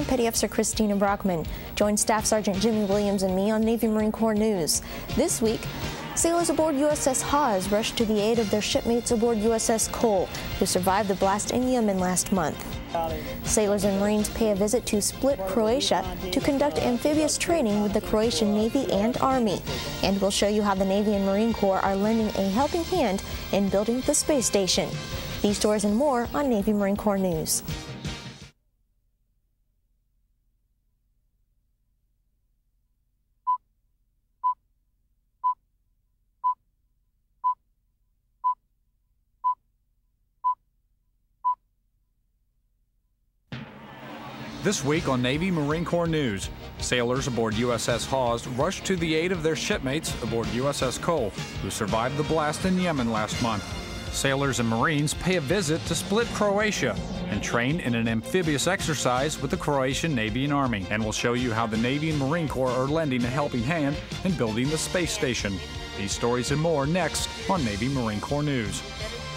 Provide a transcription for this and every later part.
Petty Officer Christina Brockman. Join Staff Sergeant Jimmy Williams and me on Navy Marine Corps News. This week, sailors aboard USS Hawes rushed to the aid of their shipmates aboard USS Cole, who survived the blast in Yemen last month. Sailors and Marines pay a visit to Split, Croatia to conduct amphibious training with the Croatian Navy and Army. And we'll show you how the Navy and Marine Corps are lending a helping hand in building the space station. These stories and more on Navy Marine Corps News. This week on Navy Marine Corps News, sailors aboard USS Hawes rushed to the aid of their shipmates aboard USS Cole, who survived the blast in Yemen last month. Sailors and Marines pay a visit to Split, Croatia, and train in an amphibious exercise with the Croatian Navy and Army. And we'll show you how the Navy and Marine Corps are lending a helping hand in building the space station. These stories and more next on Navy Marine Corps News.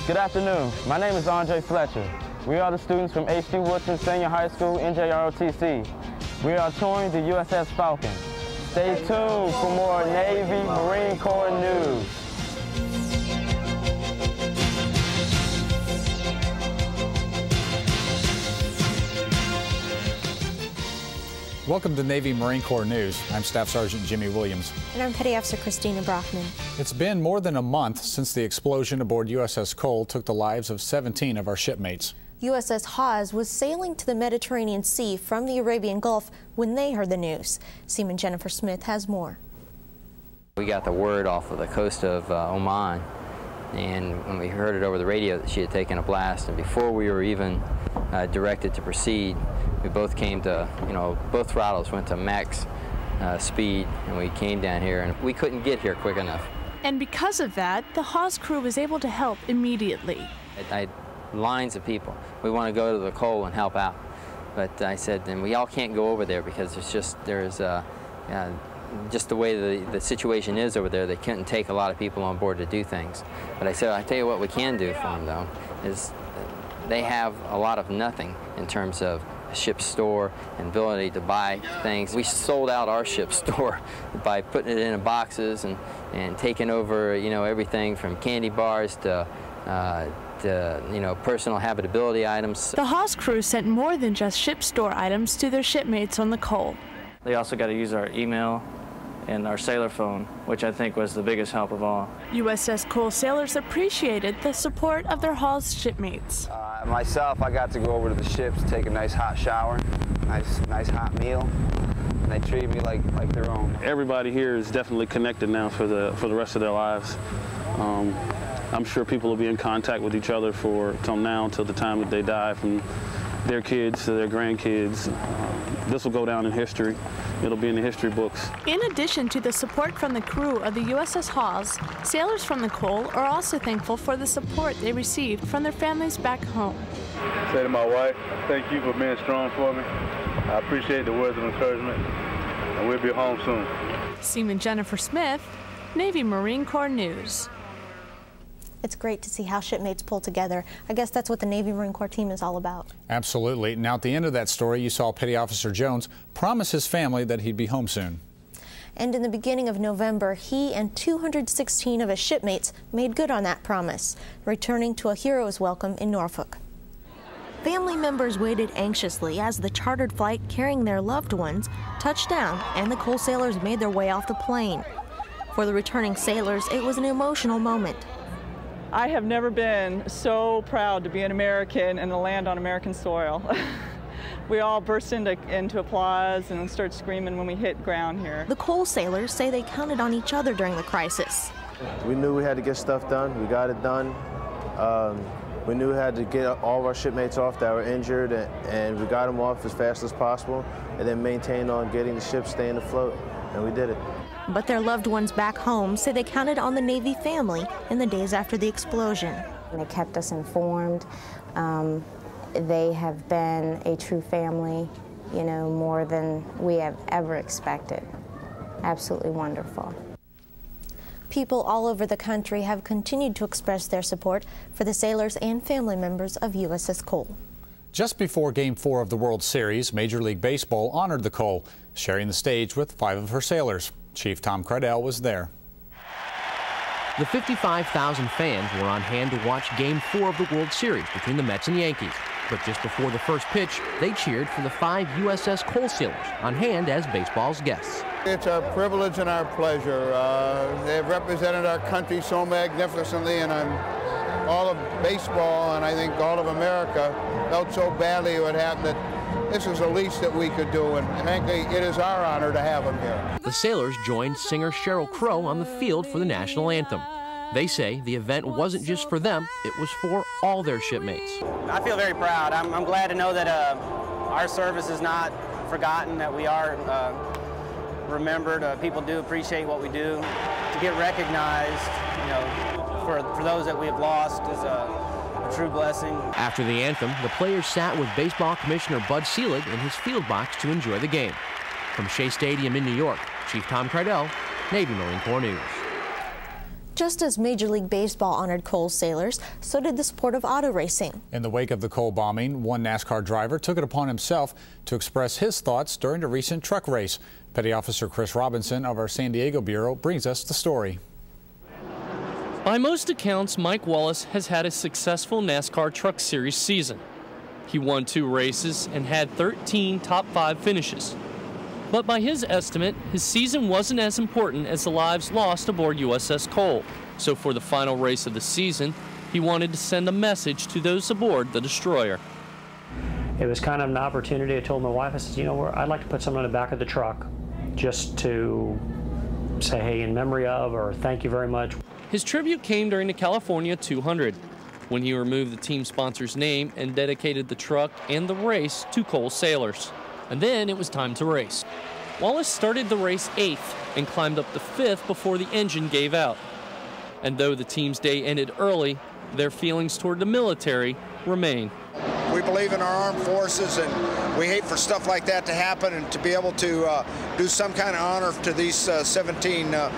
Good afternoon. My name is Andre Fletcher. We are the students from H.D. Woodson Senior High School, NJROTC. We are touring the USS Falcon. Stay tuned for more Navy Marine Corps news. Welcome to Navy Marine Corps News. I'm Staff Sergeant Jimmy Williams. And I'm Petty Officer Christina Brockman. It's been more than a month since the explosion aboard USS Cole took the lives of 17 of our shipmates. USS Hawes was sailing to the Mediterranean Sea from the Arabian Gulf when they heard the news. Seaman Jennifer Smith has more. We got the word off of the coast of uh, Oman, and when we heard it over the radio that she had taken a blast, and before we were even uh, directed to proceed, we both came to, you know, both throttles went to max uh, speed, and we came down here, and we couldn't get here quick enough. And because of that, the Hawes crew was able to help immediately. I, I lines of people. We want to go to the Cole and help out. But I said, and we all can't go over there because it's just, there's uh, uh, just the way the, the situation is over there, they couldn't take a lot of people on board to do things. But I said, I tell you what we can do for them though, is they have a lot of nothing in terms of ship store and ability to buy things. We sold out our ship store by putting it in boxes and, and taking over, you know, everything from candy bars to uh, uh, you know, personal habitability items. The Hawes crew sent more than just ship store items to their shipmates on the Cole. They also got to use our email and our sailor phone, which I think was the biggest help of all. USS Cole sailors appreciated the support of their Hawes shipmates. Uh, myself, I got to go over to the ships, take a nice hot shower, nice, nice hot meal, and they treat me like, like their own. Everybody here is definitely connected now for the, for the rest of their lives. Um, I'm sure people will be in contact with each other for till now, till the time that they die, from their kids to their grandkids. Uh, this will go down in history. It'll be in the history books. In addition to the support from the crew of the USS Hawes, sailors from the Cole are also thankful for the support they received from their families back home. Say to my wife, thank you for being strong for me. I appreciate the words of encouragement, and we'll be home soon. Seaman Jennifer Smith, Navy Marine Corps News it's great to see how shipmates pull together. I guess that's what the Navy Marine Corps team is all about. Absolutely. Now, at the end of that story, you saw Petty Officer Jones promise his family that he'd be home soon. And in the beginning of November, he and 216 of his shipmates made good on that promise, returning to a hero's welcome in Norfolk. Family members waited anxiously as the chartered flight carrying their loved ones touched down and the Cole sailors made their way off the plane. For the returning sailors, it was an emotional moment. I have never been so proud to be an American and to land on American soil. we all burst into, into applause and start screaming when we hit ground here. The Cole sailors say they counted on each other during the crisis. We knew we had to get stuff done. We got it done. Um, we knew we had to get all of our shipmates off that were injured, and, and we got them off as fast as possible, and then maintained on getting the ship staying afloat, and we did it. But their loved ones back home say they counted on the Navy family in the days after the explosion. They kept us informed. Um, they have been a true family, you know, more than we have ever expected. Absolutely wonderful. People all over the country have continued to express their support for the sailors and family members of USS Cole. Just before Game 4 of the World Series, Major League Baseball honored the Cole, sharing the stage with five of her sailors. Chief Tom Cradell was there. The 55,000 fans were on hand to watch Game 4 of the World Series between the Mets and Yankees. But just before the first pitch, they cheered for the five USS Cole sailors on hand as baseball's guests. It's our privilege and our pleasure. Uh, they've represented our country so magnificently, and I'm, all of baseball and I think all of America felt so badly what happened that this is the least that we could do, and frankly, it is our honor to have them here. The sailors joined singer Sheryl Crow on the field for the national anthem. They say the event wasn't just for them, it was for all their shipmates. I feel very proud. I'm, I'm glad to know that uh, our service is not forgotten, that we are uh, remembered. Uh, people do appreciate what we do. To get recognized, you know, for, for those that we have lost is a, a true blessing. After the anthem, the players sat with Baseball Commissioner Bud Selig in his field box to enjoy the game. From Shea Stadium in New York, Chief Tom Cradell, Navy Marine Corps News. Just as Major League Baseball honored Cole sailors, so did the sport of auto racing. In the wake of the Cole bombing, one NASCAR driver took it upon himself to express his thoughts during a recent truck race. Petty Officer Chris Robinson of our San Diego Bureau brings us the story. By most accounts, Mike Wallace has had a successful NASCAR Truck Series season. He won two races and had 13 top five finishes. But by his estimate, his season wasn't as important as the lives lost aboard USS Cole. So for the final race of the season, he wanted to send a message to those aboard the destroyer. It was kind of an opportunity. I told my wife, I said, you know, I'd like to put something on the back of the truck just to say, hey, in memory of, or thank you very much. His tribute came during the California 200 when he removed the team sponsor's name and dedicated the truck and the race to Cole sailors. And then it was time to race. Wallace started the race eighth and climbed up to fifth before the engine gave out. And though the team's day ended early, their feelings toward the military remain. We believe in our armed forces, and we hate for stuff like that to happen. And to be able to uh, do some kind of honor to these uh, 17 uh,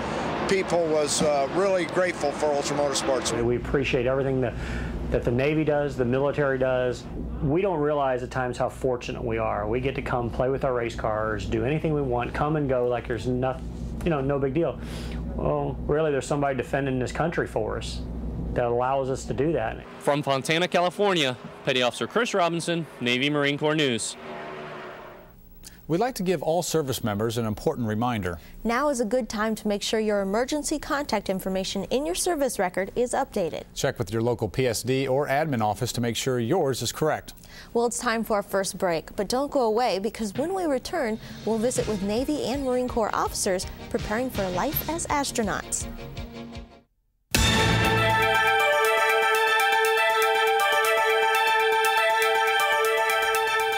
people was uh, really grateful for Ultra Motorsports. We appreciate everything that, that the Navy does, the military does. We don't realize at times how fortunate we are. We get to come play with our race cars, do anything we want, come and go like there's nothing, you know, no big deal. Well, really, there's somebody defending this country for us that allows us to do that. From Fontana, California, Petty Officer Chris Robinson, Navy Marine Corps News. We'd like to give all service members an important reminder. Now is a good time to make sure your emergency contact information in your service record is updated. Check with your local PSD or admin office to make sure yours is correct. Well, it's time for our first break, but don't go away because when we return, we'll visit with Navy and Marine Corps officers preparing for life as astronauts.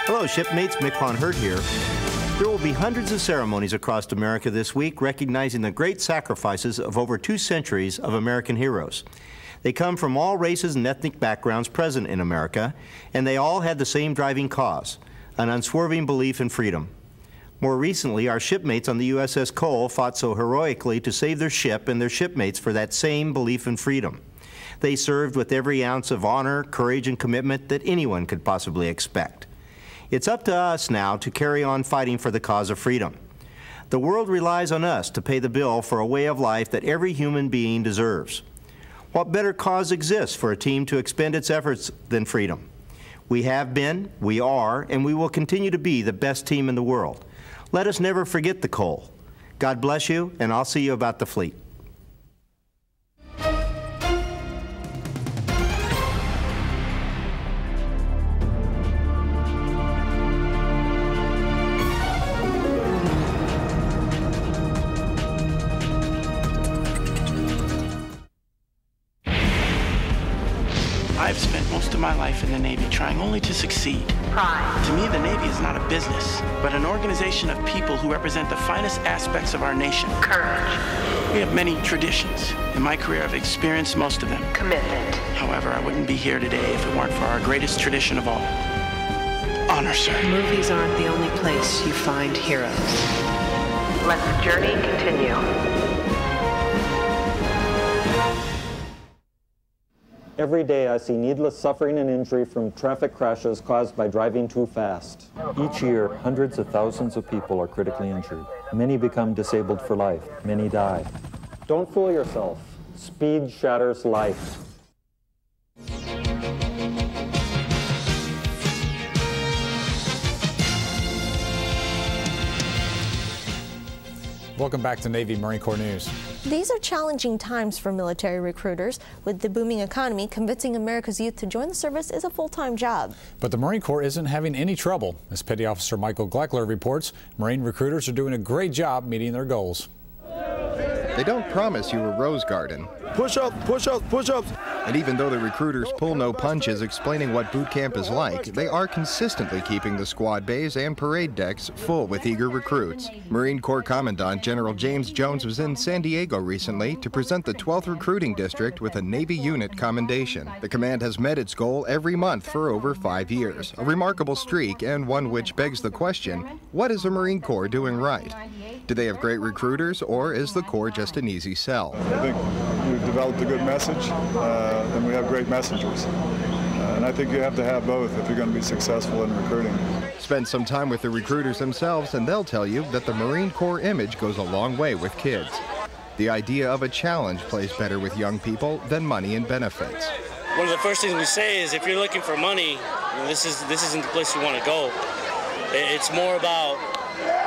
Hello, shipmates. MCPON Herdt here. There will be hundreds of ceremonies across America this week recognizing the great sacrifices of over two centuries of American heroes. They come from all races and ethnic backgrounds present in America, and they all had the same driving cause an unswerving belief in freedom. More recently, our shipmates on the USS Cole fought so heroically to save their ship and their shipmates for that same belief in freedom. They served with every ounce of honor, courage, and commitment that anyone could possibly expect. It's up to us now to carry on fighting for the cause of freedom. The world relies on us to pay the bill for a way of life that every human being deserves. What better cause exists for a team to expend its efforts than freedom? We have been, we are, and we will continue to be the best team in the world. Let us never forget the Cole. God bless you, and I'll see you about the fleet. Trying only to succeed. Pride. To me, the Navy is not a business, but an organization of people who represent the finest aspects of our nation. Courage. We have many traditions. In my career, I've experienced most of them. Commitment. However, I wouldn't be here today if it weren't for our greatest tradition of all. Honor, sir. Movies aren't the only place you find heroes. Let the journey continue. Every day I see needless suffering and injury from traffic crashes caused by driving too fast. Each year, hundreds of thousands of people are critically injured. Many become disabled for life. Many die. Don't fool yourself. Speed shatters life. Welcome back to Navy Marine Corps News. These are challenging times for military recruiters. With the booming economy, convincing America's youth to join the service is a full-time job. But the Marine Corps isn't having any trouble. As Petty Officer Michael Gleckler reports, Marine recruiters are doing a great job meeting their goals. They don't promise you a rose garden. Push up, push up, push up. And even though the recruiters pull no punches explaining what boot camp is like, they are consistently keeping the squad bays and parade decks full with eager recruits. Marine Corps Commandant General James Jones was in San Diego recently to present the 12th Recruiting District with a Navy unit commendation. The command has met its goal every month for over five years, a remarkable streak and one which begs the question, what is the Marine Corps doing right? Do they have great recruiters or is the Corps just an easy sell? I think we've developed a good message uh, and we have great messengers. Uh, and I think you have to have both if you're going to be successful in recruiting. Spend some time with the recruiters themselves and they'll tell you that the Marine Corps image goes a long way with kids. The idea of a challenge plays better with young people than money and benefits. One of the first things we say is if you're looking for money, this, is, this isn't the place you want to go. It's more about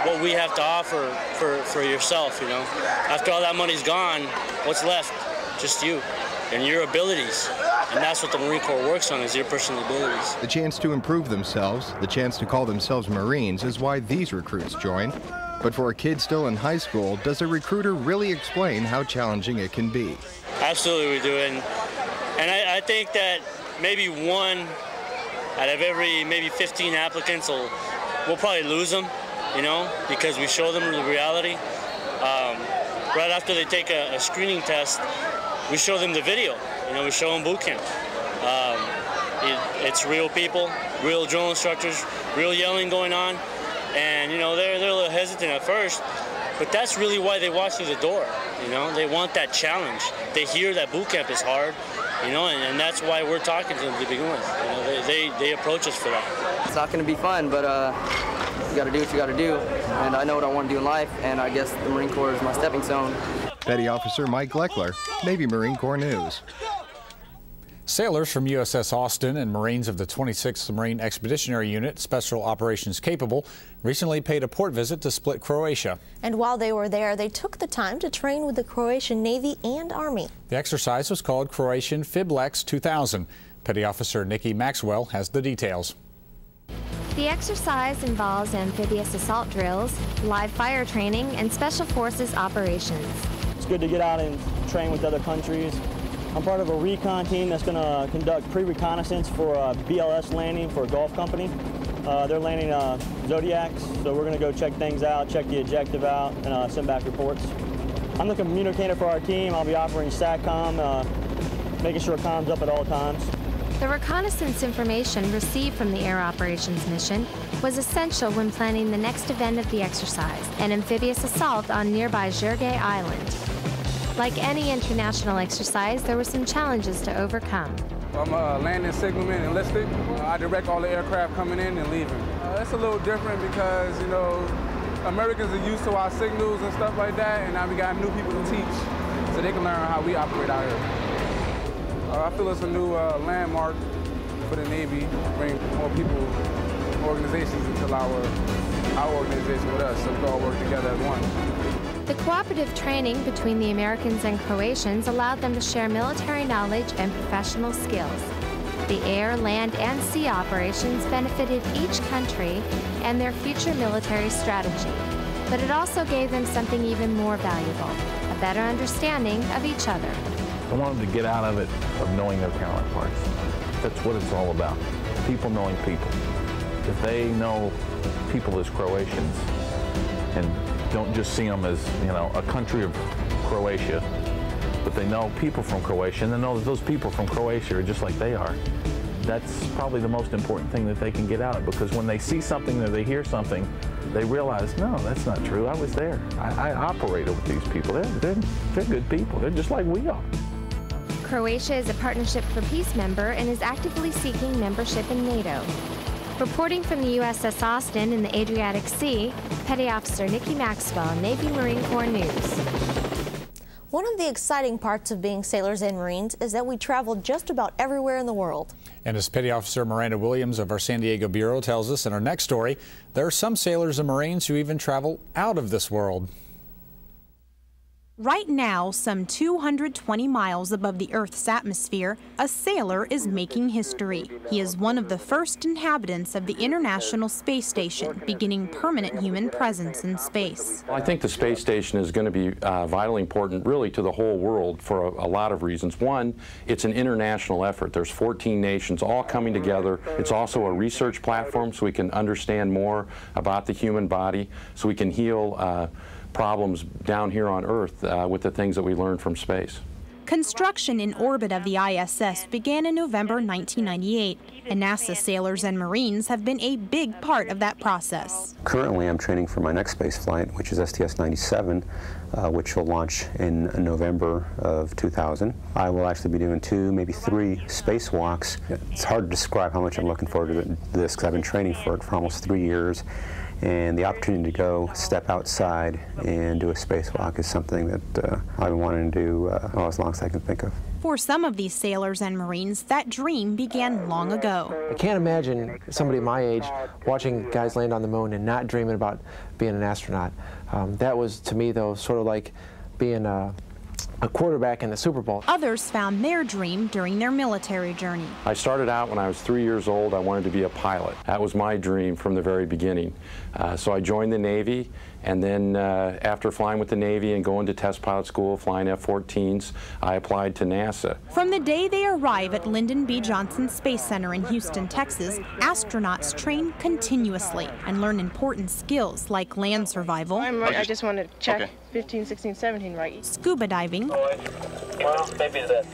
what we have to offer for, for yourself, you know. After all that money's gone, what's left? Just you and your abilities. And that's what the Marine Corps works on, is your personal abilities. The chance to improve themselves, the chance to call themselves Marines is why these recruits join. But for a kid still in high school, does a recruiter really explain how challenging it can be? Absolutely we do. And, and I, I think that maybe one out of every maybe 15 applicants will, we'll probably lose them you know, because we show them the reality. Um, right after they take a, a, screening test, we show them the video. You know, we show them boot camp. Um, it, it's real people, real drill instructors, real yelling going on, and you know they're they're a little hesitant at first, but that's really why they walk through the door. You know, they want that challenge. They hear that boot camp is hard, you know, and, and that's why we're talking to them to begin with. You know, they, they, they approach us for that. It's not going to be fun, but uh, you got to do what you got to do. And I know what I want to do in life, and I guess the Marine Corps is my stepping stone. Petty Officer Mike Gleckler, Navy Marine Corps News. Sailors from USS Austin and Marines of the 26th Marine Expeditionary Unit, Special Operations Capable, recently paid a port visit to Split, Croatia. And while they were there, they took the time to train with the Croatian Navy and Army. The exercise was called Croatian PHIBLEX 2000. Petty Officer Nikki Maxwell has the details. The exercise involves amphibious assault drills, live fire training, and special forces operations. It's good to get out and train with other countries. I'm part of a recon team that's going to conduct pre-reconnaissance for a BLS landing for a golf company. Uh, they're landing uh, Zodiacs, so we're going to go check things out, check the objective out, and uh, send back reports. I'm the communicator for our team. I'll be operating SATCOM, uh, making sure comms up at all times. The reconnaissance information received from the Air Operations Mission was essential when planning the next event of the exercise, an amphibious assault on nearby Djurgården Island. Like any international exercise, there were some challenges to overcome. I'm a landing signalman enlisted. I direct all the aircraft coming in and leaving. Uh, it's a little different because, you know, Americans are used to our signals and stuff like that, and now we got new people to teach so they can learn how we operate out here. Uh, I feel it's a new uh, landmark for the Navy, bring more people, organizations into our, our organization with us, so we all work together as one. The cooperative training between the Americans and Croatians allowed them to share military knowledge and professional skills. The air, land, and sea operations benefited each country and their future military strategy, but it also gave them something even more valuable, a better understanding of each other. I want them to get out of it of knowing their counterparts. That's what it's all about. People knowing people. If they know people as Croatians and don't just see them as, you know, a country of Croatia, but they know people from Croatia and they know that those people from Croatia are just like they are. That's probably the most important thing that they can get out of because when they see something or they hear something, they realize, no, that's not true. I was there. I, I operated with these people. They're, they're, they're good people. They're just like we are. Croatia is a Partnership for Peace member and is actively seeking membership in NATO. Reporting from the USS Austin in the Adriatic Sea, Petty Officer Nikki Maxwell, Navy Marine Corps News. One of the exciting parts of being sailors and Marines is that we travel just about everywhere in the world. And as Petty Officer Miranda Williams of our San Diego Bureau tells us in our next story, there are some sailors and Marines who even travel out of this world. Right now, some 220 miles above the Earth's atmosphere, a sailor is making history. He is one of the first inhabitants of the International Space Station, beginning permanent human presence in space. I think the space station is going to be uh, vitally important, really, to the whole world for a, a lot of reasons. One, it's an international effort. There's 14 nations all coming together. It's also a research platform so we can understand more about the human body, so we can heal uh, problems down here on Earth uh, with the things that we learned from space. Construction in orbit of the ISS began in November 1998, and NASA sailors and Marines have been a big part of that process. Currently, I'm training for my next space flight, which is STS-97, uh, which will launch in November of 2000. I will actually be doing two, maybe three spacewalks. It's hard to describe how much I'm looking forward to this because I've been training for it for almost three years and the opportunity to go step outside and do a spacewalk is something that uh, I've been wanting to do uh, as long as I can think of. For some of these sailors and Marines, that dream began long ago. I can't imagine somebody my age watching guys land on the moon and not dreaming about being an astronaut. Um, that was, to me, though, sort of like being a a quarterback in the Super Bowl. Others found their dream during their military journey. I started out when I was three years old. I wanted to be a pilot. That was my dream from the very beginning. Uh, so I joined the Navy, and then uh, after flying with the Navy and going to test pilot school, flying F-14s, I applied to NASA. From the day they arrive at Lyndon B. Johnson Space Center in Houston, Texas, astronauts train continuously and learn important skills like land survival. I'm, i just want to check okay. 15, 16, 17 right. Scuba diving. Well, maybe the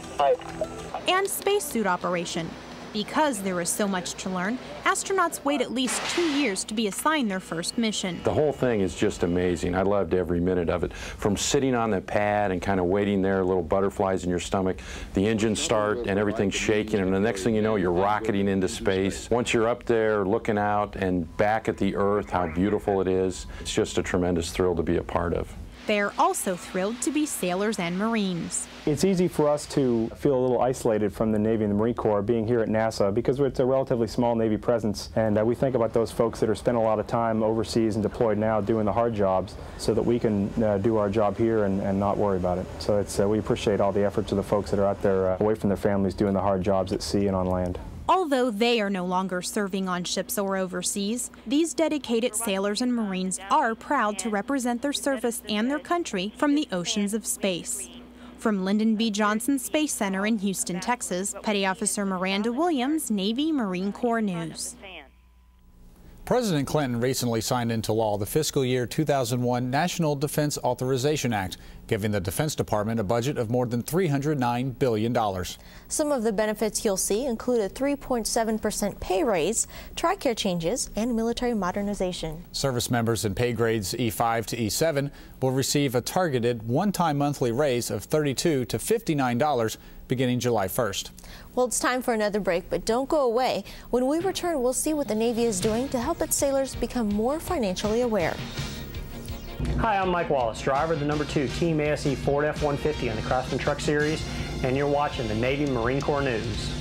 And spacesuit operation. Because there is so much to learn, astronauts wait at least two years to be assigned their first mission. The whole thing is just amazing. I loved every minute of it. From sitting on the pad and kind of waiting there, little butterflies in your stomach, the engines start and everything's shaking, and the next thing you know, you're rocketing into space. Once you're up there looking out and back at the Earth, how beautiful it is, it's just a tremendous thrill to be a part of. They're also thrilled to be sailors and Marines. It's easy for us to feel a little isolated from the Navy and the Marine Corps being here at NASA because it's a relatively small Navy presence and uh, we think about those folks that are spending a lot of time overseas and deployed now doing the hard jobs so that we can uh, do our job here and, and, not worry about it. So it's, uh, we appreciate all the efforts of the folks that are out there uh, away from their families doing the hard jobs at sea and on land. Although they are no longer serving on ships or overseas, these dedicated sailors and Marines are proud to represent their service and their country from the oceans of space. From Lyndon B. Johnson Space Center in Houston, Texas, Petty Officer Miranda Williams, Navy Marine Corps News. President Clinton recently signed into law the fiscal year 2001 National Defense Authorization Act, giving the Defense Department a budget of more than $309 billion. Some of the benefits you'll see include a 3.7% pay raise, TRICARE changes, and military modernization. Service members in pay grades E5 to E7 will receive a targeted one-time monthly raise of 32 to $59 beginning July 1st. Well, it's time for another break, but don't go away. When we return, we'll see what the Navy is doing to help its sailors become more financially aware. Hi, I'm Mike Wallace, driver of the number two Team ASE Ford F-150 on the Craftsman Truck Series, and you're watching the Navy Marine Corps News.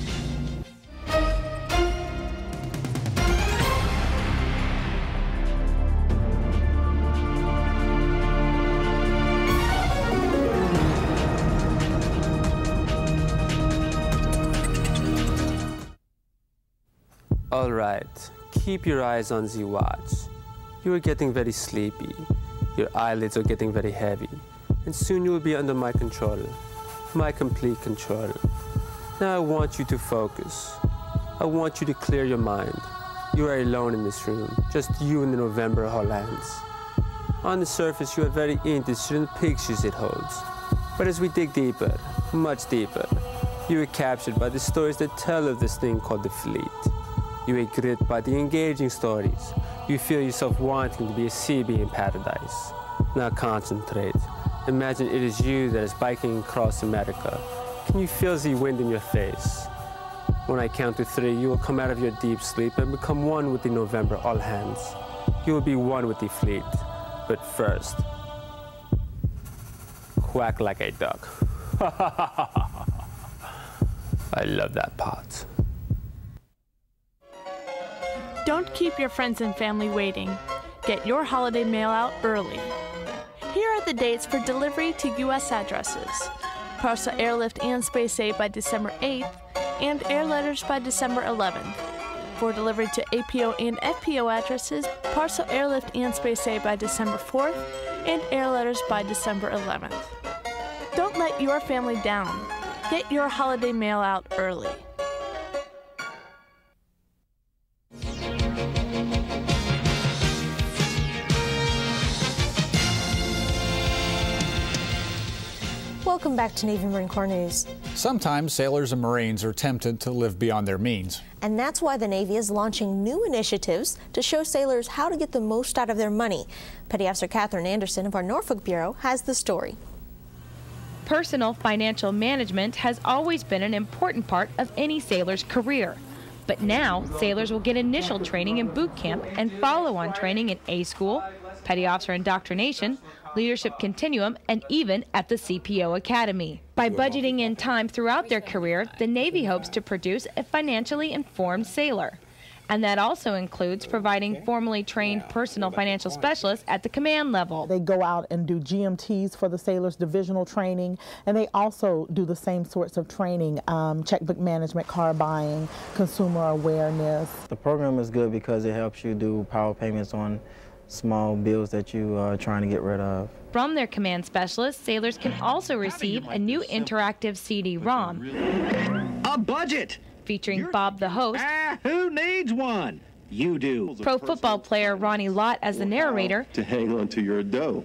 All right, keep your eyes on the watch. You are getting very sleepy. Your eyelids are getting very heavy. And soon you will be under my control, my complete control. Now I want you to focus. I want you to clear your mind. You are alone in this room, just you and the November All Hands. On the surface, you are very interested in the pictures it holds. But as we dig deeper, much deeper, you are captured by the stories that tell of this thing called the fleet. You are gripped by the engaging stories. You feel yourself wanting to be a Seabee in paradise. Now concentrate. Imagine it is you that is biking across America, Can you feel the wind in your face? When I count to three, you will come out of your deep sleep and become one with the November all hands. You will be one with the fleet. But first, quack like a duck. I love that part. Don't keep your friends and family waiting. Get your holiday mail out early. Here are the dates for delivery to U.S. addresses Parcel Airlift and Space Aid by December 8th, and Air Letters by December 11th. For delivery to APO and FPO addresses, Parcel Airlift and Space Aid by December 4th, and Air Letters by December 11th. Don't let your family down. Get your holiday mail out early. Welcome back to Navy Marine Corps News. Sometimes sailors and Marines are tempted to live beyond their means. And that's why the Navy is launching new initiatives to show sailors how to get the most out of their money. Petty Officer Catherine Anderson of our Norfolk Bureau has the story. Personal financial management has always been an important part of any sailor's career. But now, sailors will get initial training in boot camp and follow on training in A School, Petty Officer Indoctrination, Leadership Continuum, and even at the CPO Academy. By budgeting in time throughout their career, the Navy hopes to produce a financially informed sailor. And that also includes providing formally trained personal financial specialists at the command level. They go out and do GMTs for the sailors, divisional training, and they also do the same sorts of training um, checkbook management, car buying, consumer awareness. The program is good because it helps you do power payments on small bills that you are trying to get rid of. From their command specialist, sailors can also receive a new interactive CD-ROM. A budget! Featuring Bob the host. Ah, who needs one? You do. Pro football player Ronnie Lott as the narrator. To hang on to your dough.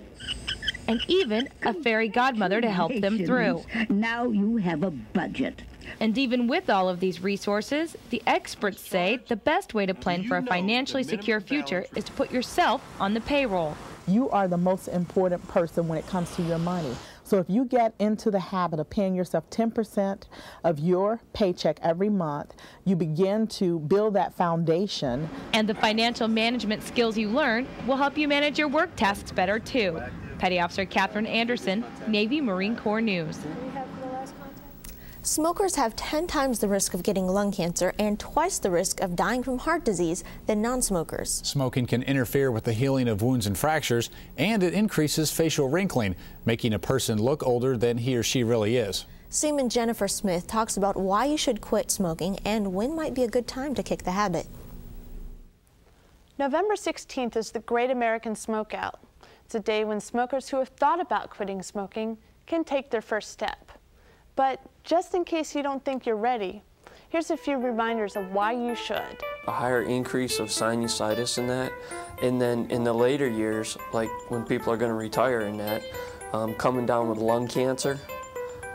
And even a fairy godmother to help them through. Now you have a budget. And even with all of these resources, the experts say the best way to plan for a financially secure future is to put yourself on the payroll. You are the most important person when it comes to your money. So if you get into the habit of paying yourself 10% of your paycheck every month, you begin to build that foundation. And the financial management skills you learn will help you manage your work tasks better too. Petty Officer Catherine Anderson, Navy Marine Corps News. Smokers have 10 times the risk of getting lung cancer and twice the risk of dying from heart disease than non-smokers. Smoking can interfere with the healing of wounds and fractures, and it increases facial wrinkling, making a person look older than he or she really is. Seaman Jennifer Smith talks about why you should quit smoking and when might be a good time to kick the habit. November 16th is the Great American Smokeout. It's a day when smokers who have thought about quitting smoking can take their first step. But just in case you don't think you're ready, here's a few reminders of why you should. A higher increase of sinusitis in that, and then in the later years, like when people are going to retire in that, um, coming down with lung cancer,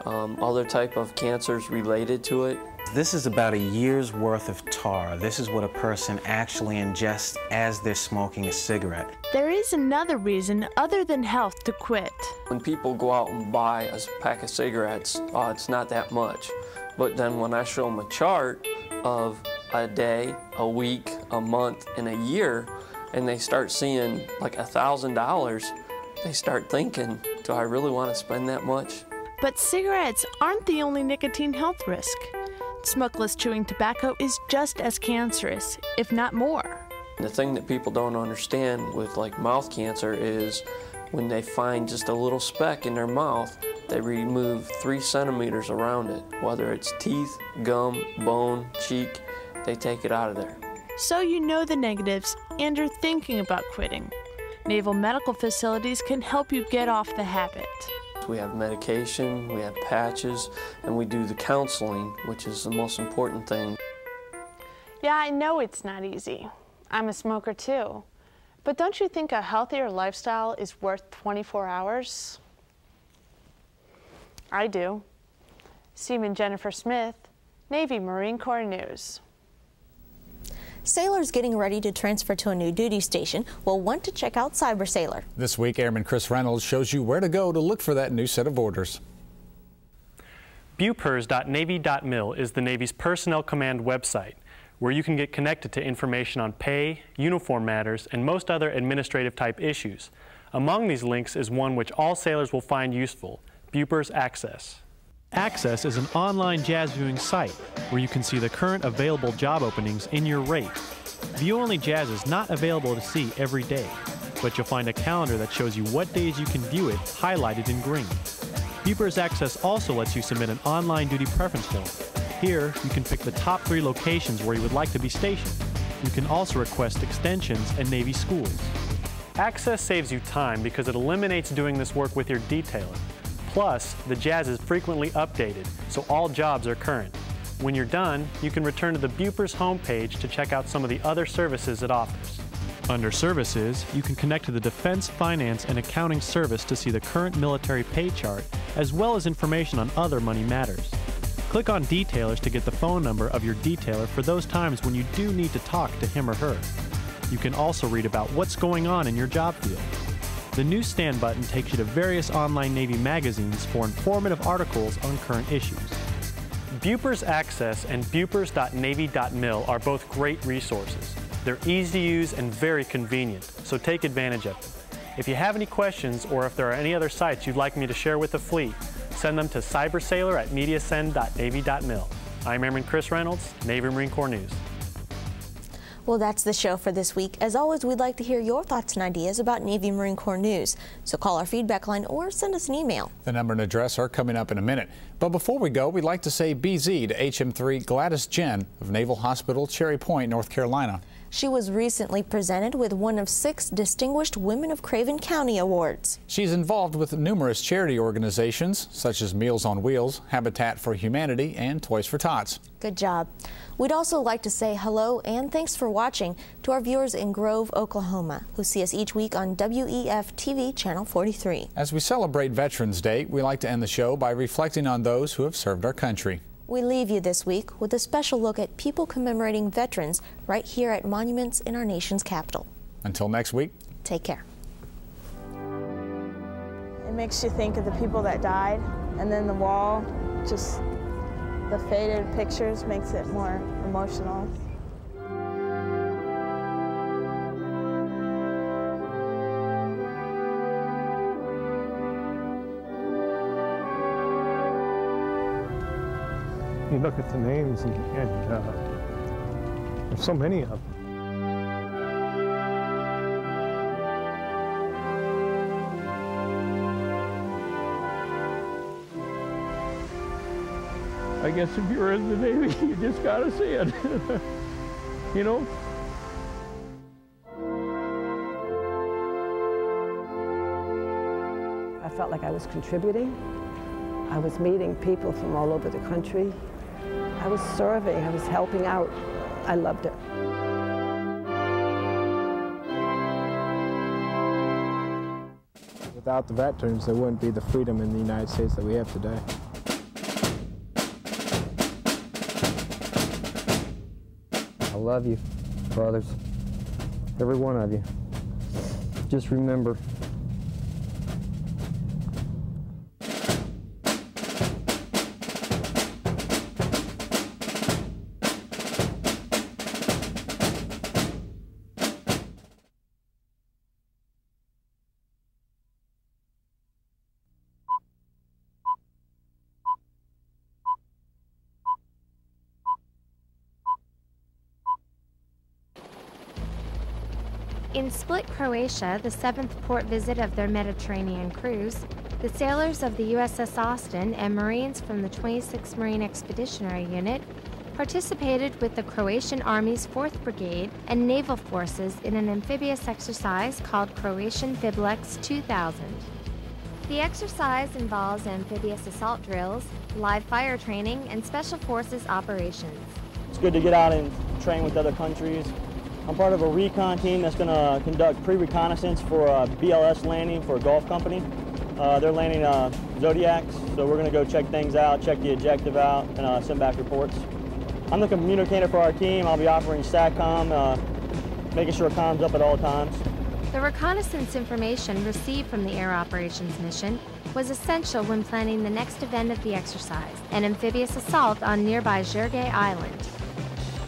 um, other type of cancers related to it. This is about a year's worth of tar. This is what a person actually ingests as they're smoking a cigarette. There is another reason other than health to quit. When people go out and buy a pack of cigarettes, uh, it's not that much. But then when I show them a chart of a day, a week, a month, and a year, and they start seeing like a thousand dollars, they start thinking, do I really want to spend that much? But cigarettes aren't the only nicotine health risk. Smokeless chewing tobacco is just as cancerous, if not more. The thing that people don't understand with like mouth cancer is when they find just a little speck in their mouth, they remove three centimeters around it, whether it's teeth, gum, bone, cheek, they take it out of there. So you know the negatives and you're thinking about quitting. Naval Medical Facilities can help you get off the habit. We have medication, we have patches, and we do the counseling, which is the most important thing. Yeah, I know it's not easy. I'm a smoker too. But don't you think a healthier lifestyle is worth 24 hours? I do. Seaman Jennifer Smith, Navy Marine Corps News. Sailors getting ready to transfer to a new duty station will want to check out Cyber Sailor. This week, Airman Chris Reynolds shows you where to go to look for that new set of orders. Bupers.navy.mil is the Navy's Personnel Command website, where you can get connected to information on pay, uniform matters, and most other administrative type issues. Among these links is one which all sailors will find useful, Bupers Access. Access is an online JASS viewing site where you can see the current available job openings in your rate. View only JASS is not available to see every day, but you'll find a calendar that shows you what days you can view it highlighted in green. Bupers Access also lets you submit an online duty preference form. Here, you can pick the top three locations where you would like to be stationed. You can also request extensions at Navy schools. Access saves you time because it eliminates doing this work with your detailer. Plus, the JASS is frequently updated, so all jobs are current. When you're done, you can return to the Bupers homepage to check out some of the other services it offers. Under Services, you can connect to the Defense Finance and Accounting Service to see the current military pay chart, as well as information on other money matters. Click on Detailers to get the phone number of your detailer for those times when you do need to talk to him or her. You can also read about what's going on in your job field. The Newsstand button takes you to various online Navy magazines for informative articles on current issues. Bupers Access and Bupers.navy.mil are both great resources. They're easy to use and very convenient, so take advantage of them. If you have any questions or if there are any other sites you'd like me to share with the fleet, send them to cybersailor at mediasend.navy.mil. I'm Airman Chris Reynolds, Navy Marine Corps News. Well, that's the show for this week. As always, we'd like to hear your thoughts and ideas about Navy Marine Corps news. So call our feedback line or send us an email. The number and address are coming up in a minute. But before we go, we'd like to say BZ to HM3 Gladys Jen of Naval Hospital Cherry Point, North Carolina. She was recently presented with one of six Distinguished Women of Craven County Awards. She's involved with numerous charity organizations such as Meals on Wheels, Habitat for Humanity, and Toys for Tots. Good job. We'd also like to say hello and thanks for watching to our viewers in Grove, Oklahoma, who see us each week on WEF TV Channel 43. As we celebrate Veterans Day, we like to end the show by reflecting on those who have served our country. We leave you this week with a special look at people commemorating veterans right here at monuments in our nation's capital. Until next week, take care. It makes you think of the people that died, and then the wall, just the faded pictures makes it more emotional. You look at the names and, and uh, there's so many of them. I guess if you're in the Navy, you just gotta see it. you know? I felt like I was contributing. I was meeting people from all over the country. I was serving, I was helping out. I loved it. Without the veterans, there wouldn't be the freedom in the United States that we have today. I love you, brothers. Every one of you. Just remember, Croatia, the seventh port visit of their Mediterranean cruise, the sailors of the USS Austin and Marines from the 26th Marine Expeditionary Unit participated with the Croatian Army's 4th Brigade and naval forces in an amphibious exercise called Croatian PHIBLEX 2000. The exercise involves amphibious assault drills, live fire training, and special forces operations. It's good to get out and train with other countries, I'm part of a recon team that's going to conduct pre-reconnaissance for a BLS landing for a golf company. Uh, they're landing uh, Zodiacs, so we're going to go check things out, check the objective out, and uh, send back reports. I'm the communicator for our team. I'll be offering SATCOM, uh, making sure comms up at all times. The reconnaissance information received from the Air Operations Mission was essential when planning the next event of the exercise, an amphibious assault on nearby Jergay Island.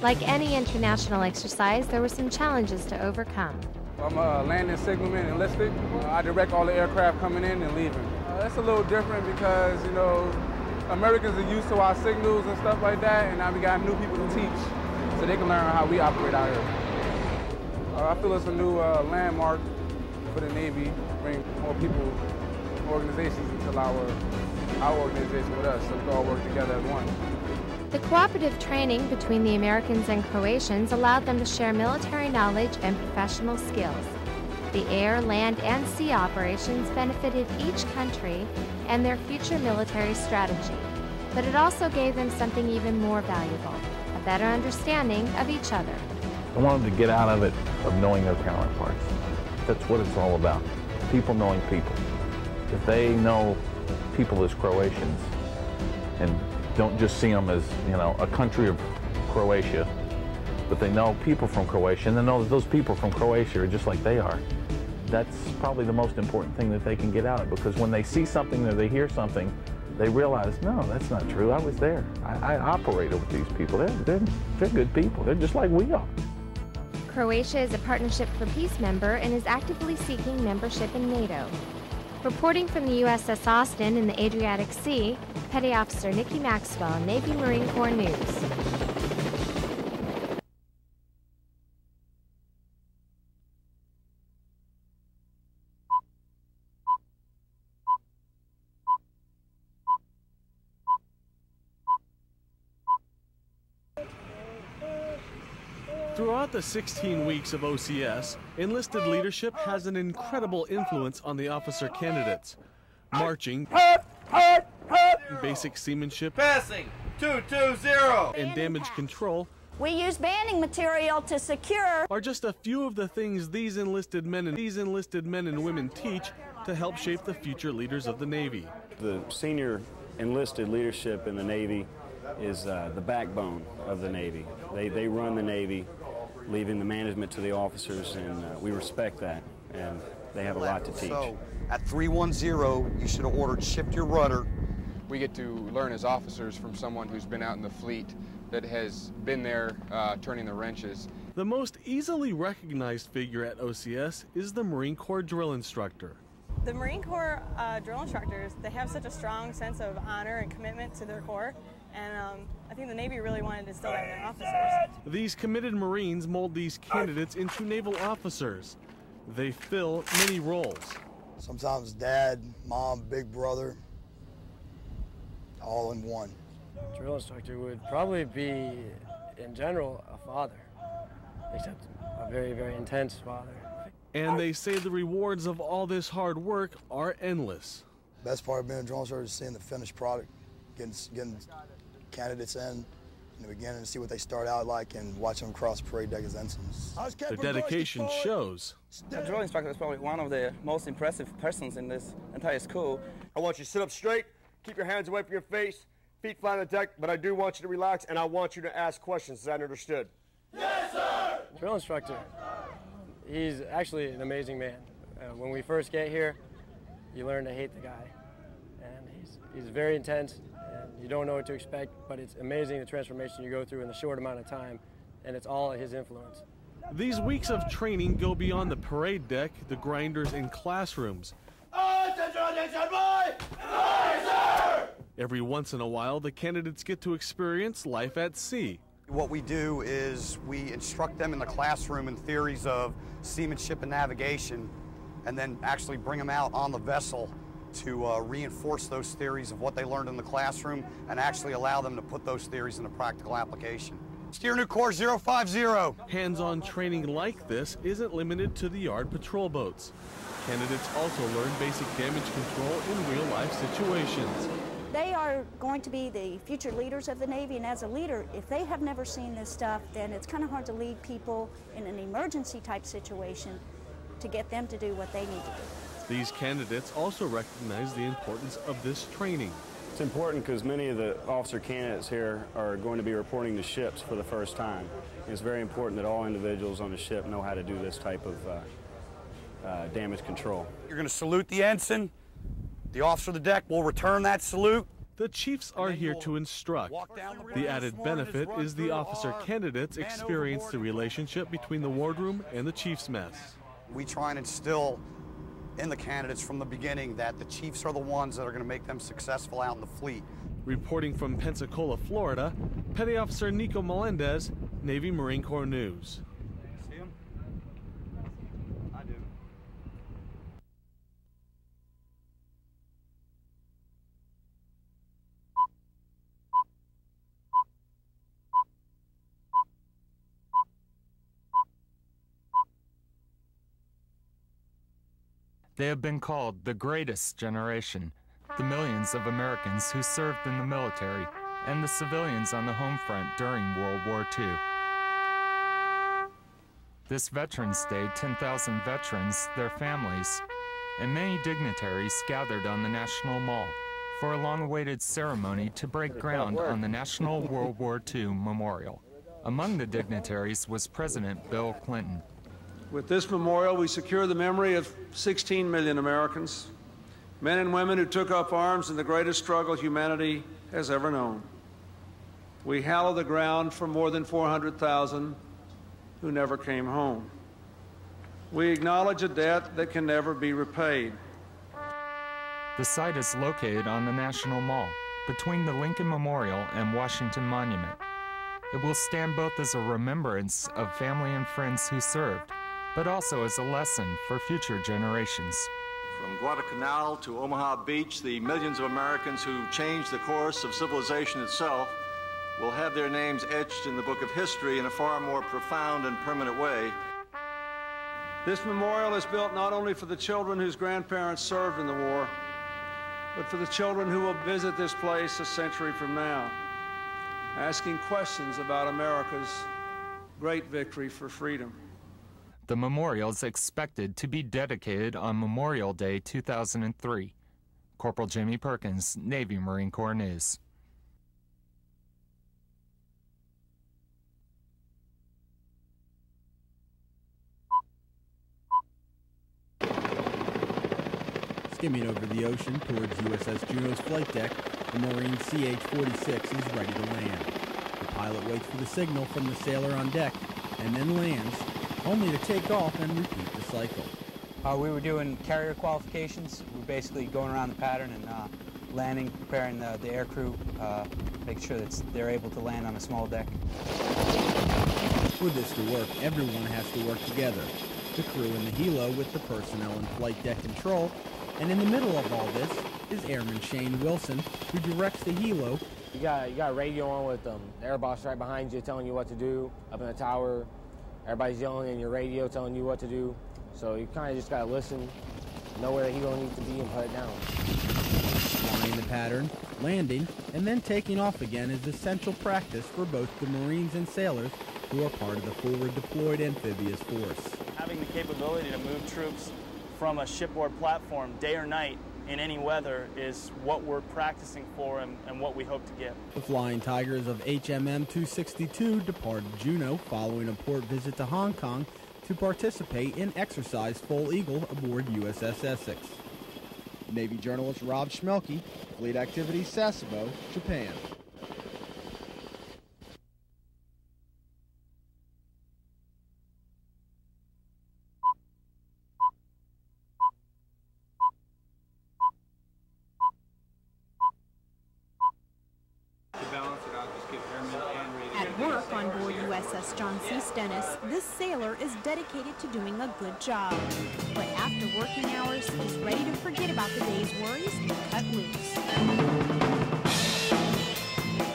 Like any international exercise, there were some challenges to overcome. I'm a landing signalman enlisted. Uh, I direct all the aircraft coming in and leaving. Uh, that's a little different because, you know, Americans are used to our signals and stuff like that, and now we got new people to teach so they can learn how we operate out here. Uh, I feel it's a new uh, landmark for the Navy, bring more people, organizations into our, our organization with us so we all work together as one. The cooperative training between the Americans and Croatians allowed them to share military knowledge and professional skills. The air, land, and sea operations benefited each country and their future military strategy. But it also gave them something even more valuable a better understanding of each other. I wanted to get out of it of knowing their counterparts. That's what it's all about. People knowing people. If they know people as Croatians and don't just see them as, you know, a country of Croatia, but they know people from Croatia and they know that those people from Croatia are just like they are. That's probably the most important thing that they can get out of because when they see something or they hear something, they realize, no, that's not true. I was there. I, I operated with these people. They're, they're, they're good people. They're just like we are. Croatia is a Partnership for Peace member and is actively seeking membership in NATO. Reporting from the USS Austin in the Adriatic Sea, Petty Officer Nikki Maxwell, Navy Marine Corps News. The 16 weeks of OCS, enlisted leadership has an incredible influence on the officer candidates. Marching, basic seamanship, Passing 220. and damage control We use banding material to secure. are just a few of the things these enlisted men and these enlisted men and women teach to help shape the future leaders of the Navy. The senior enlisted leadership in the Navy is uh, the backbone of the Navy. They, they run the Navy, leaving the management to the officers, and uh, we respect that, and they have a lot to teach. So, at 310, you should have ordered shift your rudder. We get to learn as officers from someone who's been out in the fleet that has been there uh, turning the wrenches. The most easily recognized figure at OCS is the Marine Corps drill instructor. The Marine Corps uh, drill instructors, they have such a strong sense of honor and commitment to their corps, and um, I think the Navy really wanted to instill that in their officers. These committed Marines mold these candidates into naval officers. They fill many roles. Sometimes dad, mom, big brother, all in one. Drill instructor would probably be, in general, a father, except a very, very intense father. And they say the rewards of all this hard work are endless. Best part of being a drill instructor is seeing the finished product, getting, getting candidates in in the beginning to see what they start out like and watch them cross parade deck as ensigns. Their dedication shows. The drill instructor is probably one of the most impressive persons in this entire school. I want you to sit up straight, keep your hands away from your face, feet flat on the deck, but I do want you to relax and I want you to ask questions. Is that understood? Yes, sir! Drill instructor, he's actually an amazing man. Uh, when we first get here, you learn to hate the guy. And he's, he's very intense, and you don't know what to expect, but it's amazing the transformation you go through in the short amount of time, and it's all his influence. These weeks of training go beyond the parade deck, the grinders, and classrooms. Every once in a while, the candidates get to experience life at sea. What we do is we instruct them in the classroom in theories of seamanship and navigation, and then actually bring them out on the vessel to uh, reinforce those theories of what they learned in the classroom and actually allow them to put those theories into practical application. Steer New Corps 050. Hands-on training like this isn't limited to the yard patrol boats. Candidates also learn basic damage control in real-life situations. They are going to be the future leaders of the Navy, and as a leader, if they have never seen this stuff, then it's kind of hard to lead people in an emergency type situation to get them to do what they need to do. These candidates also recognize the importance of this training. It's important because many of the officer candidates here are going to be reporting to ships for the first time. It's very important that all individuals on the ship know how to do this type of uh, uh, damage control. You're going to salute the ensign. The officer of the deck will return that salute. The chiefs are here to instruct. The added benefit is the officer candidates experience the relationship between the wardroom and the chief's mess. We try and instill in the candidates from the beginning that the chiefs are the ones that are going to make them successful out in the fleet. Reporting from Pensacola, Florida, Petty Officer Nico Melendez, Navy Marine Corps News. They have been called the greatest generation, the millions of Americans who served in the military and the civilians on the home front during World War II. This Veterans Day, 10,000 veterans, their families, and many dignitaries gathered on the National Mall for a long awaited ceremony to break ground on the National World War II Memorial. Among the dignitaries was President Bill Clinton. With this memorial, we secure the memory of 16 million Americans, men and women who took up arms in the greatest struggle humanity has ever known. We hallow the ground for more than 400,000 who never came home. We acknowledge a debt that can never be repaid. The site is located on the National Mall, between the Lincoln Memorial and Washington Monument. It will stand both as a remembrance of family and friends who served, but also as a lesson for future generations. From Guadalcanal to Omaha Beach, the millions of Americans who changed the course of civilization itself will have their names etched in the book of history in a far more profound and permanent way. This memorial is built not only for the children whose grandparents served in the war, but for the children who will visit this place a century from now, asking questions about America's great victory for freedom. The memorial is expected to be dedicated on Memorial Day 2003. Corporal Jimmy Perkins, Navy Marine Corps News. Skimming over the ocean towards USS Juneau's flight deck, the Marine CH-46 is ready to land. The pilot waits for the signal from the sailor on deck and then lands, only to take off and repeat the cycle. Uh, we were doing carrier qualifications. We are basically going around the pattern and uh, landing, preparing the, the air crew, uh, making sure that they're able to land on a small deck. For this to work, everyone has to work together. The crew in the helo with the personnel in flight deck control, and in the middle of all this is Airman Shane Wilson, who directs the helo. You got you got radio on with um, the air boss right behind you, telling you what to do up in the tower. Everybody's yelling in your radio, telling you what to do. So you kind of just gotta listen, know where the helo needs to be, and put it down. Flying the pattern, landing, and then taking off again is essential practice for both the Marines and sailors who are part of the forward deployed amphibious force. Having the capability to move troops from a shipboard platform day or night in any weather is what we're practicing for and, and, what we hope to get. The Flying Tigers of HMM 262 departed Juneau following a port visit to Hong Kong to participate in Exercise Foal Eagle aboard USS Essex. Navy journalist Rob Schmelke, Fleet Activities Sasebo, Japan. Sailor is dedicated to doing a good job. But after working hours, he's ready to forget about the day's worries and cut loose.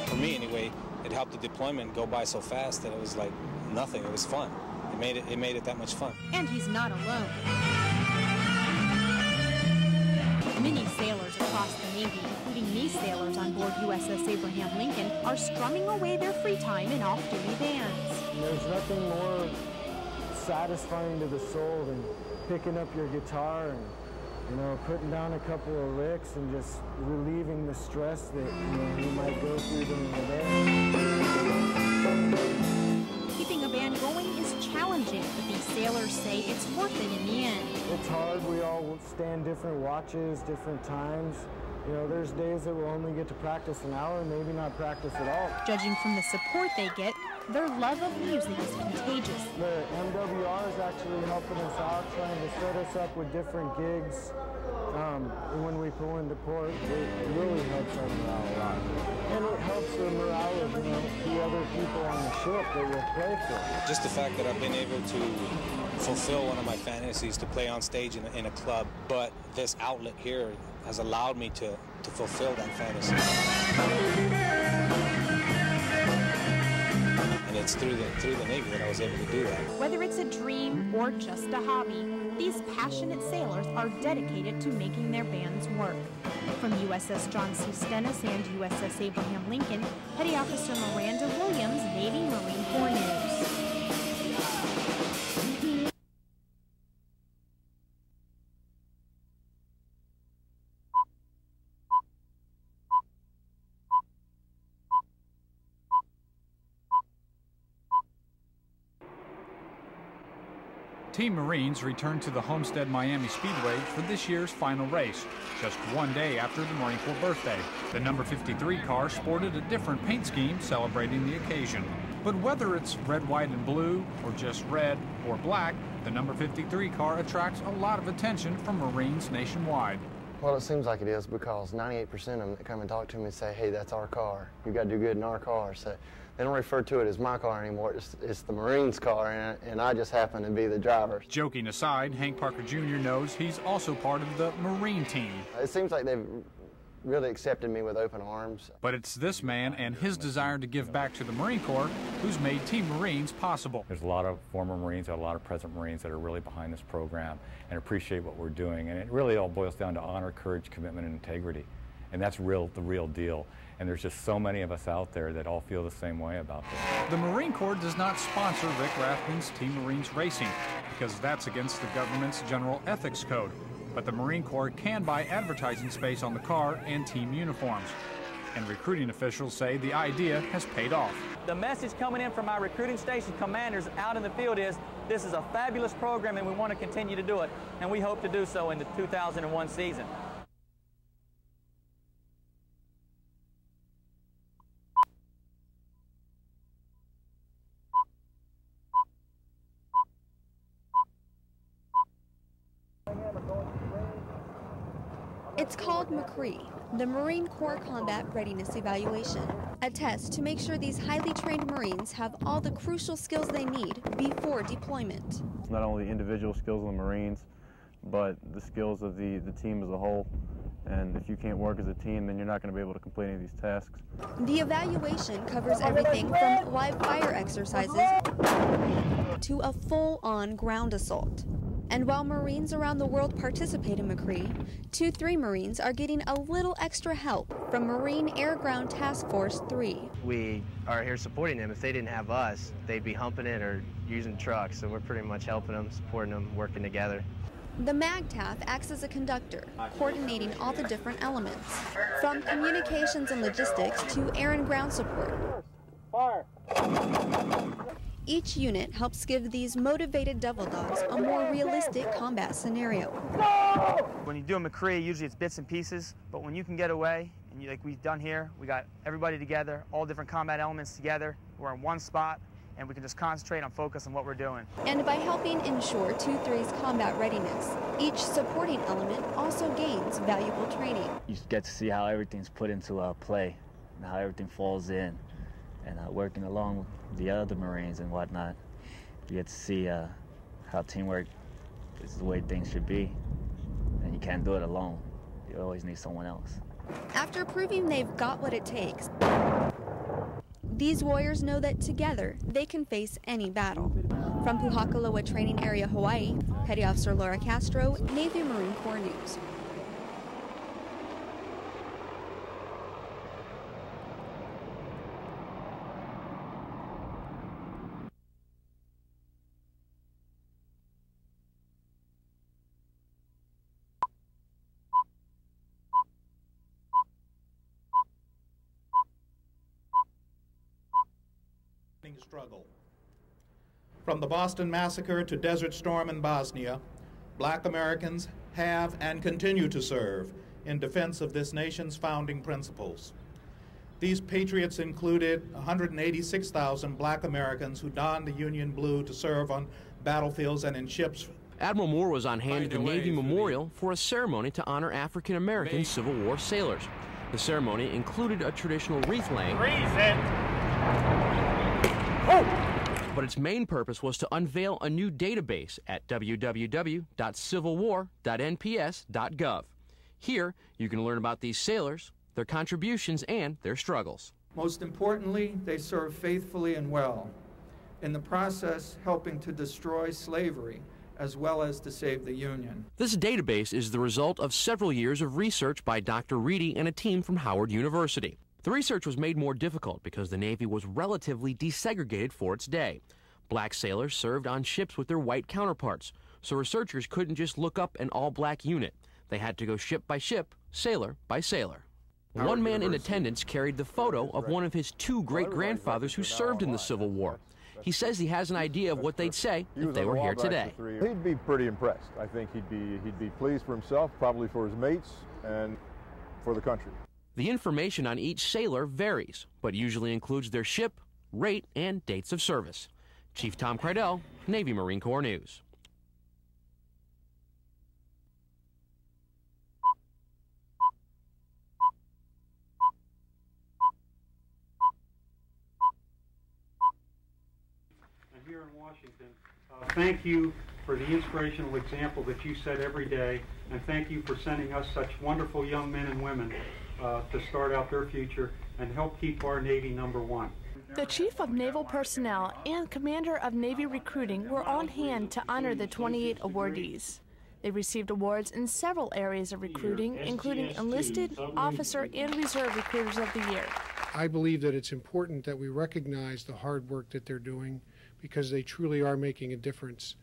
For me, anyway, it helped the deployment go by so fast that it was like nothing. It was fun. It made it, it made it that much fun. And he's not alone. Many sailors across the Navy, including these sailors on board USS Abraham Lincoln, are strumming away their free time in off-duty bands. There's nothing more satisfying to the soul than picking up your guitar and you know, putting down a couple of licks and just relieving the stress that you, know, you might go through during the day. Keeping a band going is challenging but these sailors say it's worth it in the end. It's hard. We all stand different watches, different times. You know, there's days that we'll only get to practice an hour, maybe not practice at all. Judging from the support they get, their love of music is contagious. The MWR is actually helping us out, trying to set us up with different gigs. Um, when we pull into port, it really helps our morale a lot. And it helps the morale of, you know, the other people on the ship that we'll play for. Just the fact that I've been able to fulfill one of my fantasies to play on stage in a, in a club, but this outlet here has allowed me to, to fulfill that fantasy. It's through the, through the Navy that I was able to do that. Whether it's a dream or just a hobby, these passionate sailors are dedicated to making their bands work. From USS John C. Stennis and USS Abraham Lincoln, Petty Officer Miranda Williams, Navy Marine Corps News. Team Marines returned to the Homestead Miami Speedway for this year's final race, just one day after the Marine Corps birthday. The number 53 car sported a different paint scheme celebrating the occasion. But whether it's red, white, and blue, or just red or black, the number 53 car attracts a lot of attention from Marines nationwide. Well, it seems like it is because 98% of them that come and talk to me and say, hey, that's our car. You got to do good in our car. So they don't refer to it as my car anymore. It's, it's the Marines' car, and, and I just happen to be the driver. Joking aside, Hank Parker Jr. knows he's also part of the Marine team. It seems like they've really accepted me with open arms. But it's this man and his desire to give back to the Marine Corps who's made Team Marines possible. There's a lot of former Marines, and a lot of present Marines that are really behind this program and appreciate what we're doing. And it really all boils down to honor, courage, commitment, and integrity. And that's real, the real deal. And there's just so many of us out there that all feel the same way about this. The Marine Corps does not sponsor Rick Rathman's Team Marines Racing because that's against the government's General Ethics Code but the Marine Corps can buy advertising space on the car and team uniforms. And recruiting officials say the idea has paid off. The message coming in from our recruiting station commanders out in the field is this is a fabulous program and we want to continue to do it. And we hope to do so in the 2001 season. It's called MCCRE, the Marine Corps Combat Readiness Evaluation, a test to make sure these highly trained Marines have all the crucial skills they need before deployment. It's not only the individual skills of the Marines, but the skills of the, the team as a whole. And if you can't work as a team, then you're not going to be able to complete any of these tasks. The evaluation covers everything from live fire exercises to a full-on ground assault. And while Marines around the world participate in MCCRE, 2-3 Marines are getting a little extra help from Marine Air Ground Task Force 3. We are here supporting them. If they didn't have us, they'd be humping it or using trucks, so we're pretty much helping them, supporting them, working together. The MAGTF acts as a conductor, coordinating all the different elements, from communications and logistics to air and ground support. Fire! Each unit helps give these motivated devil dogs a more realistic combat scenario. When you do a MCCRE, usually it's bits and pieces, but when you can get away, and you, like we've done here, we got everybody together, all different combat elements together, we're in one spot, and we can just concentrate on focus on what we're doing. And by helping ensure 2-3's combat readiness, each supporting element also gains valuable training. You get to see how everything's put into uh, play, and how everything falls in and uh, working along with the other Marines and whatnot, you get to see uh, how teamwork is the way things should be. And you can't do it alone. You always need someone else. After proving they've got what it takes, these warriors know that together they can face any battle. From Pohakuloa Training Area, Hawaii, Petty Officer Laura Castro, Navy Marine Corps News. Struggle. From the Boston Massacre to Desert Storm in Bosnia, black Americans have and continue to serve in defense of this nation's founding principles. These patriots included 186,000 black Americans who donned the Union blue to serve on battlefields and in ships. Admiral Moore was on hand at the Navy Memorial for a ceremony to honor African American Civil War sailors. The ceremony included a traditional wreath laying. But its main purpose was to unveil a new database at www.civilwar.nps.gov. Here, you can learn about these sailors, their contributions, and their struggles. Most importantly, they served faithfully and well, in the process helping to destroy slavery as well as to save the Union. This database is the result of several years of research by Dr. Reidy and a team from Howard University. The research was made more difficult because the Navy was relatively desegregated for its day. Black sailors served on ships with their white counterparts, so researchers couldn't just look up an all black unit. They had to go ship by ship, sailor by sailor. One man in attendance carried the photo of one of his two great grandfathers who served in the Civil War. He says he has an idea of what they'd say if they were here today. He'd be pretty impressed. I think he'd be he'd be pleased for himself, probably for his mates, and for the country. The information on each sailor varies, but usually includes their ship, rate, and dates of service. Chief Tom Cridell, Navy Marine Corps News. And here in Washington, uh, thank you for the inspirational example that you set every day, and thank you for sending us such wonderful young men and women Uh, to start out their future and help keep our Navy number one. The Chief of Naval Personnel and Commander of Navy Recruiting were on hand to honor the 28 awardees. They received awards in several areas of recruiting, including enlisted, officer, and reserve recruiters of the year. I believe that it's important that we recognize the hard work that they're doing because they truly are making a difference.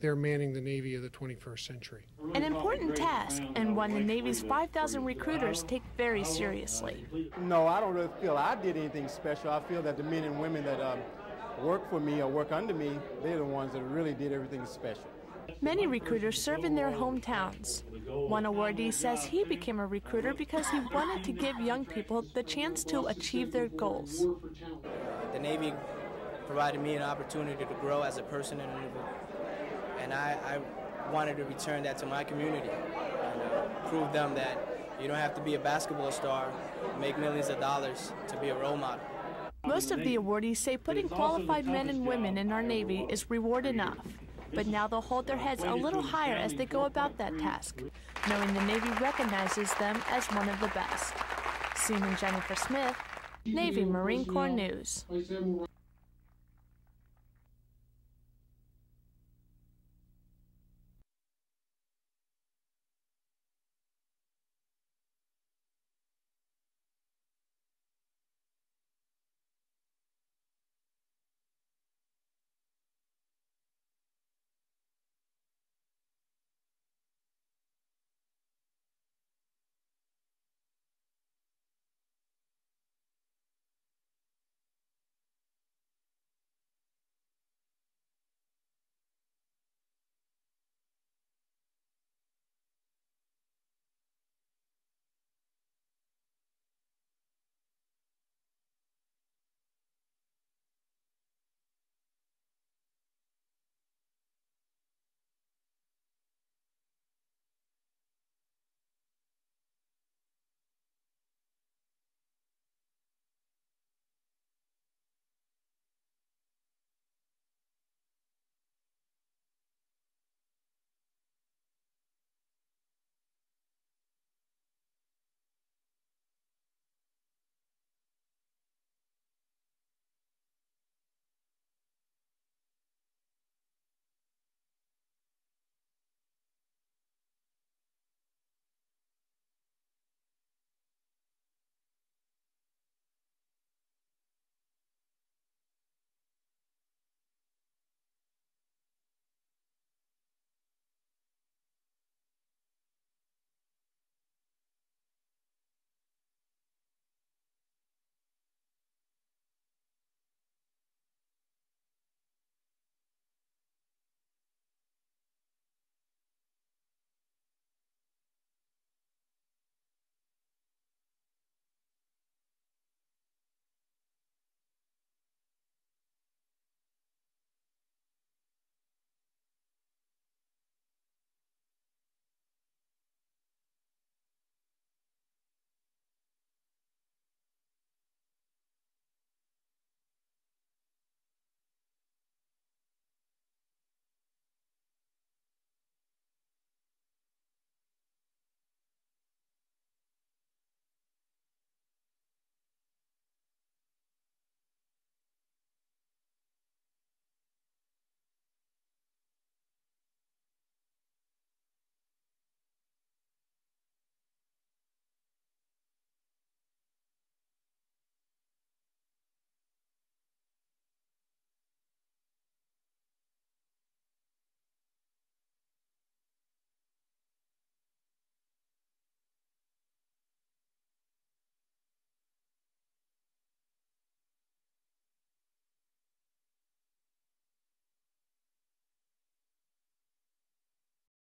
They're manning the Navy of the 21st century. An important task, and one the Navy's 5,000 recruiters take very seriously. No, I don't really feel I did anything special. I feel that the men and women that um, work for me or work under me, they're the ones that really did everything special. Many recruiters serve in their hometowns. One awardee says he became a recruiter because he wanted to give young people the chance to achieve their goals. The Navy provided me an opportunity to grow as a person and and I, I wanted to return that to my community and uh, prove them that you don't have to be a basketball star, make millions of dollars to be a role model. Most of the awardees say putting qualified men and women in our Navy is reward enough. But now they'll hold their heads a little higher as they go about that task, knowing the Navy recognizes them as one of the best. Seaman Jennifer Smith, Navy Marine Corps News.